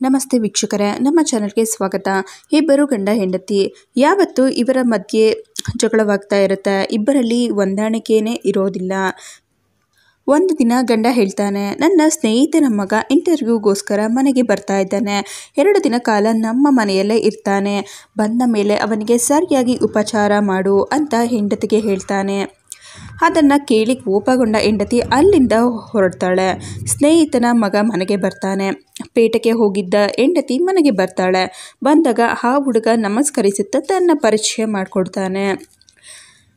ನಮಸ್ತೆ ವೀಕ್ಷಕರೇ, ನಮ್ಮ ಚಾನಲ್ಗೆ ಸ್ವಾಗತ. ಇಬ್ಬರು ಗಂಡ ಹೆಂಡತಿ, ಯಾವತ್ತು ಇವರ ಮಧ್ಯೆ ಜಗಳವಾಗ್ತಾ ಇರುತ್ತೆ. ಇಬ್ಬರಲ್ಲಿ ಹೊಂದಾಣಿಕೆಯೇ ಇರೋದಿಲ್ಲ. ಒಂದು ದಿನ ಗಂಡ ಹೇಳ್ತಾನೆ, ನನ್ನ ಸ್ನೇಹಿತನ ಮಗ ಇಂಟರ್ವ್ಯೂಗೋಸ್ಕರ ಮನೆಗೆ ಬರ್ತಾ ಇದ್ದಾನೆ. ಎರಡು ದಿನ ಕಾಲ ನಮ್ಮ ಮನೆಯಲ್ಲೇ ಇರ್ತಾನೆ. ಬಂದ ಮೇಲೆ ಅವನಿಗೆ ಸರಿಯಾಗಿ ಉಪಚಾರ ಮಾಡು ಅಂತ ಹೆಂಡತಿಗೆ ಹೇಳ್ತಾನೆ. ಅದನ್ನು ಕೇಳಿ ಕೋಪಗೊಂಡ ಹೆಂಡತಿ ಅಲ್ಲಿಂದ ಹೊರಡ್ತಾಳೆ. ಸ್ನೇಹಿತನ ಮಗ ಮನೆಗೆ ಬರ್ತಾನೆ. ಪೇಟೆಗೆ ಹೋಗಿದ್ದ ಹೆಂಡತಿ ಮನೆಗೆ ಬರ್ತಾಳೆ. ಬಂದಾಗ ಆ ಹುಡುಗ ನಮಸ್ಕರಿಸುತ್ತಾ ತನ್ನ ಪರಿಚಯ ಮಾಡಿಕೊಡ್ತಾನೆ.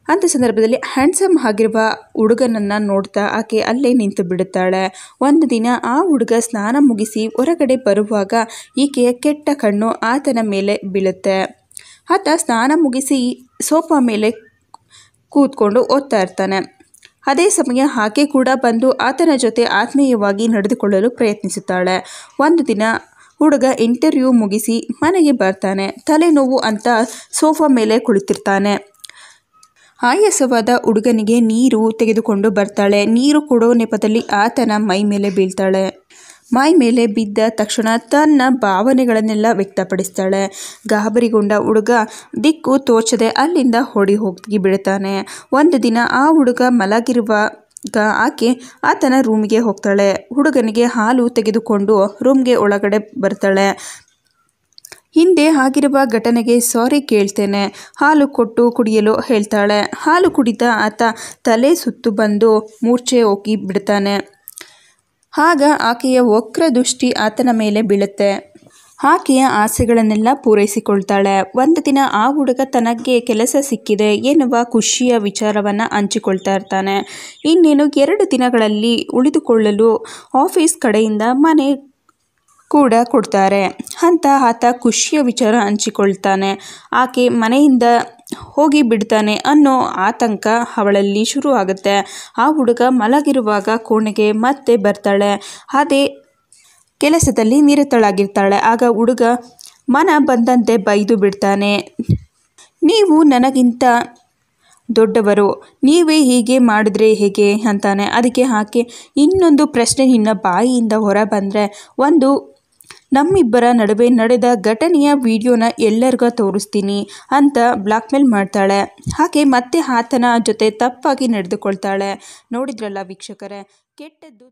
ಅಂಥ ಸಂದರ್ಭದಲ್ಲಿ ಹ್ಯಾಂಡ್ಸಮ್ ಆಗಿರುವ ಹುಡುಗನನ್ನು ನೋಡ್ತಾ ಆಕೆ ಅಲ್ಲೇ ನಿಂತು ಬಿಡುತ್ತಾಳೆ. ಒಂದು ದಿನ ಆ ಹುಡುಗ ಸ್ನಾನ ಮುಗಿಸಿ ಹೊರಗಡೆ ಬರುವಾಗ ಈಕೆಯ ಕೆಟ್ಟ ಕಣ್ಣು ಆತನ ಮೇಲೆ ಬೀಳುತ್ತೆ. ಆತ ಸ್ನಾನ ಮುಗಿಸಿ ಸೋಫಾ ಮೇಲೆ ಕೂತ್ಕೊಂಡು ಓದ್ತಾ ಇರ್ತಾನೆ. ಅದೇ ಸಮಯ ಆಕೆ ಕೂಡ ಬಂದು ಆತನ ಜೊತೆ ಆತ್ಮೀಯವಾಗಿ ನಡೆದುಕೊಳ್ಳಲು ಪ್ರಯತ್ನಿಸುತ್ತಾಳೆ. ಒಂದು ದಿನ ಹುಡುಗ ಇಂಟರ್ವ್ಯೂ ಮುಗಿಸಿ ಮನೆಗೆ ಬರ್ತಾನೆ. ತಲೆನೋವು ಅಂತ ಸೋಫಾ ಮೇಲೆ ಕುಳಿತಿರ್ತಾನೆ. ಆಯಾಸವಾದ ಹುಡುಗನಿಗೆ ನೀರು ತೆಗೆದುಕೊಂಡು ಬರ್ತಾಳೆ. ನೀರು ಕೊಡೋ ನೆಪದಲ್ಲಿ ಆತನ ಮೈ ಮೇಲೆ ಬೀಳ್ತಾಳೆ. ಮೈ ಮೇಲೆ ಬಿದ್ದ ತಕ್ಷಣ ತನ್ನ ಭಾವನೆಗಳನ್ನೆಲ್ಲ ವ್ಯಕ್ತಪಡಿಸ್ತಾಳೆ. ಗಾಬರಿಗೊಂಡ ಹುಡುಗ ದಿಕ್ಕು ತೋಚದೆ ಅಲ್ಲಿಂದ ಹೊಡಿ ಹೋಗಿ ಬಿಡ್ತಾನೆ ಒಂದು ದಿನ ಆ ಹುಡುಗ ಮಲಗಿರುವ ಆಕೆ ಆತನ ರೂಮಿಗೆ ಹೋಗ್ತಾಳೆ. ಹುಡುಗನಿಗೆ ಹಾಲು ತೆಗೆದುಕೊಂಡು ರೂಮ್ಗೆ ಒಳಗಡೆ ಬರ್ತಾಳೆ. ಹಿಂದೆ ಆಗಿರುವ ಘಟನೆಗೆ ಸಾರಿ ಕೇಳ್ತೇನೆ. ಹಾಲು ಕೊಟ್ಟು ಕುಡಿಯಲು ಹೇಳ್ತಾಳೆ. ಹಾಲು ಕುಡಿದ ಆತ ತಲೆ ಸುತ್ತು ಬಂದು ಮೂರ್ಛೆ ಹೋಗಿ ಬಿಡ್ತಾನೆ. ಆಗ ಆಕೆಯ ವಕ್ರ ದೃಷ್ಟಿ ಆತನ ಮೇಲೆ ಬೀಳುತ್ತೆ. ಆಕೆಯ ಆಸೆಗಳನ್ನೆಲ್ಲ ಪೂರೈಸಿಕೊಳ್ತಾಳೆ. ಒಂದು ದಿನ ಆ ಹುಡುಗ ತನಗೆ ಕೆಲಸ ಸಿಕ್ಕಿದೆ ಎನ್ನುವ ಖುಷಿಯ ವಿಚಾರವನ್ನು ಹಂಚಿಕೊಳ್ತಾ ಇರ್ತಾನೆ. ಇನ್ನೇನು ಎರಡು ದಿನಗಳಲ್ಲಿ ಉಳಿದುಕೊಳ್ಳಲು ಆಫೀಸ್ ಕಡೆಯಿಂದ ಮನೆ ಕೂಡ ಕೊಡ್ತಾರೆ. ಅಂತ ಆತ ಖುಷಿಯ ವಿಚಾರ ಹಂಚಿಕೊಳ್ತಾನೆ. ಆಕೆ ಮನೆಯಿಂದ ಹೋಗಿ ಬಿಡ್ತಾನೆ ಅನ್ನೋ ಆತಂಕ ಅವಳಲ್ಲಿ ಶುರು ಆಗುತ್ತೆ ಆ ಹುಡುಗ ಮಲಗಿರುವಾಗ ಕೋಣೆಗೆ ಮತ್ತೆ ಬರ್ತಾಳೆ. ಅದೇ ಕೆಲಸದಲ್ಲಿ ನಿರತಳಾಗಿರ್ತಾಳೆ. ಆಗ ಹುಡುಗ ಮನ ಬಂದಂತೆ ಬೈದು ಬಿಡ್ತಾನೆ. ನೀವು ನನಗಿಂತ ದೊಡ್ಡವರು. ನೀವೇ ಹೀಗೆ ಮಾಡಿದ್ರೆ ಹೇಗೆ? ಅಂತಾನೆ. ಅದಕ್ಕೆ ಆಕೆ ಇನ್ನೊಂದು ಪ್ರಶ್ನೆ ನಿನ್ನ ಬಾಯಿಯಿಂದ ಹೊರ ಬಂದರೆ ಒಂದು ನಮ್ಮಿಬ್ಬರ ನಡುವೆ ನಡೆದ ಘಟನೆಯ ವಿಡಿಯೋನ ಎಲ್ಲರಿಗೂ ತೋರಿಸ್ತೀನಿ ಅಂತ ಬ್ಲಾಕ್ಮೇಲ್ ಮಾಡ್ತಾಳೆ. ಹಾಗೆ ಮತ್ತೆ ಆತನ ಜೊತೆ ತಪ್ಪಾಗಿ ನಡೆದುಕೊಳ್ತಾಳೆ. ನೋಡಿದ್ರಲ್ಲ ವೀಕ್ಷಕರೇ, ಕೆಟ್ಟದ್ದು